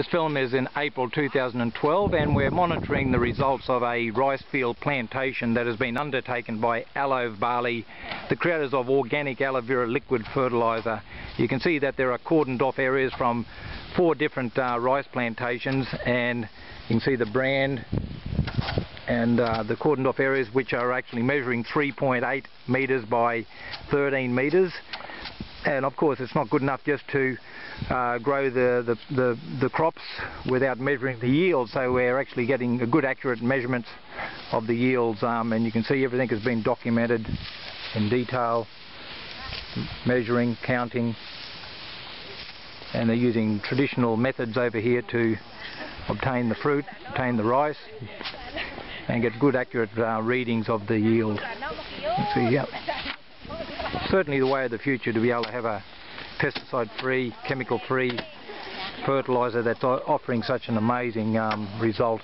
This film is in April 2012 and we're monitoring the results of a rice field plantation that has been undertaken by Alovebali, the creators of organic aloe vera liquid fertiliser. You can see that there are cordoned off areas from four different uh, rice plantations and you can see the brand and uh, the cordoned off areas which are actually measuring 3.8 metres by 13 metres and of course it's not good enough just to uh, grow the, the, the, the, crops without measuring the yield. So we're actually getting a good accurate measurements of the yields um, and you can see everything has been documented in detail. Measuring, counting and they're using traditional methods over here to obtain the fruit, obtain the rice and get good accurate uh, readings of the yield. See here certainly the way of the future to be able to have a pesticide-free, chemical-free fertiliser that's offering such an amazing um, result